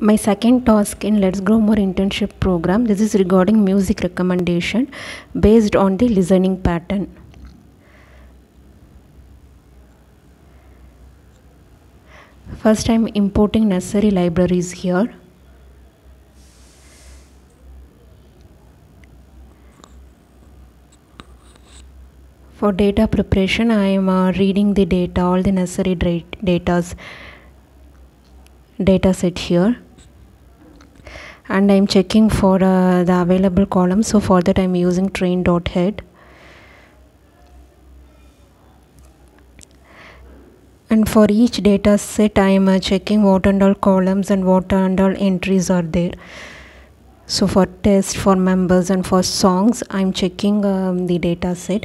my second task in let's grow more internship program. This is regarding music recommendation based on the listening pattern. First i'm importing necessary libraries here. For data preparation i am uh, reading the data all the necessary datas data set here and I'm checking for uh, the available columns so for that I'm using train dot head and for each data set I am uh, checking what and all columns and what and all entries are there. So for test for members and for songs I'm checking um, the data set.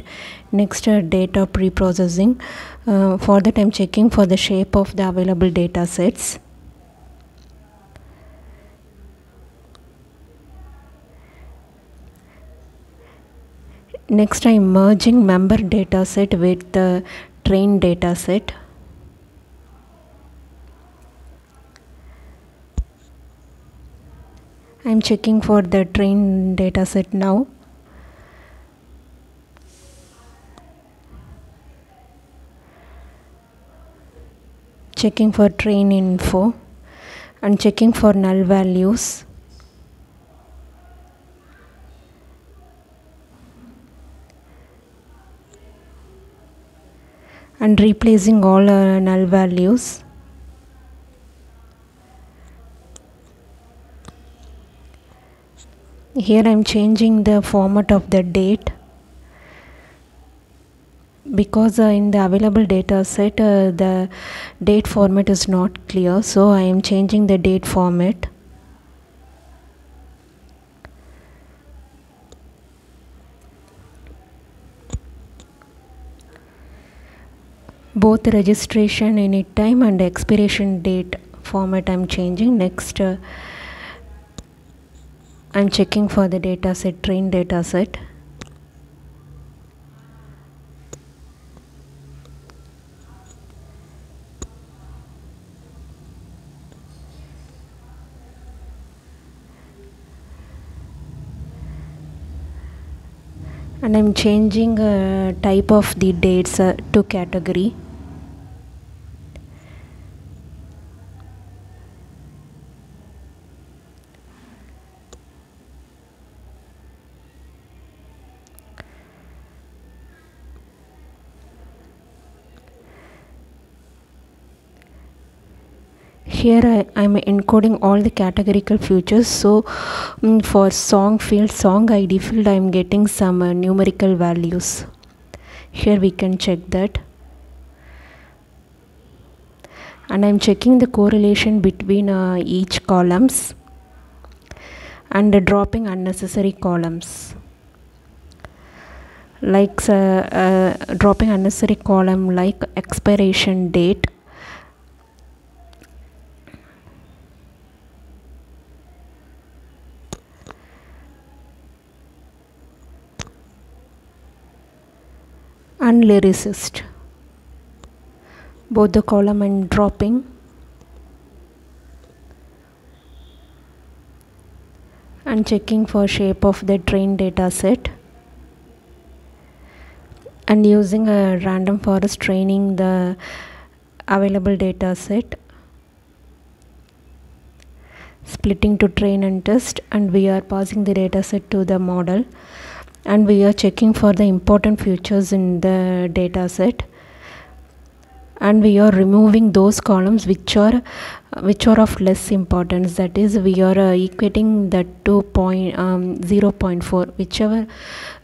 Next uh, data pre-processing. Uh, for that I'm checking for the shape of the available data sets next I'm merging member dataset with the train dataset. I'm checking for the train dataset now. Checking for train info. And checking for null values and replacing all uh, null values. Here I'm changing the format of the date. Because uh, in the available data set uh, the date format is not clear so I am changing the date format both registration init time and expiration date format I'm changing. Next uh, I'm checking for the data set train data set. And I'm changing uh, type of the dates uh, to category here I, am encoding all the categorical features. So um, for song field song id field I am getting some uh, numerical values. Here we can check that. And I'm checking the correlation between uh, each columns and uh, dropping unnecessary columns. Like uh, uh, dropping unnecessary column like expiration date and lyricist. Both the column and dropping. And checking for shape of the train data set. And using a random forest training the available data set. Splitting to train and test and we are passing the data set to the model and we are checking for the important features in the data set. And we are removing those columns which are which are of less importance. That is we are uh, equating that to point um, 0.4 whichever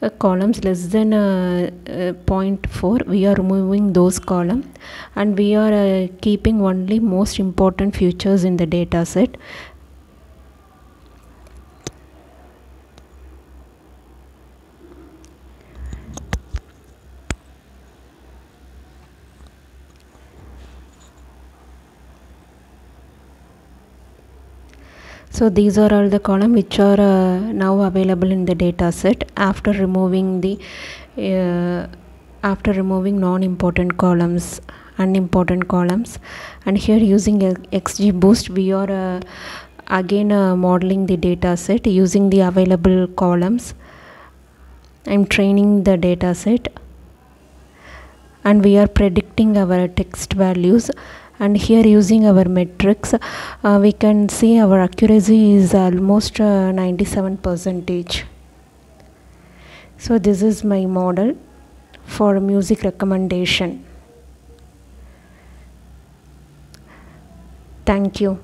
uh, columns less than uh, uh 0.4 we are removing those columns and we are uh, keeping only most important features in the data set so these are all the column which are uh, now available in the data set after removing the uh, after removing non-important columns unimportant columns. And here using xgboost we are uh, again uh, modeling the data set using the available columns. I'm training the data set and we are predicting our text values and here using our metrics uh, we can see our accuracy is almost uh, 97 percentage. So this is my model for music recommendation. Thank you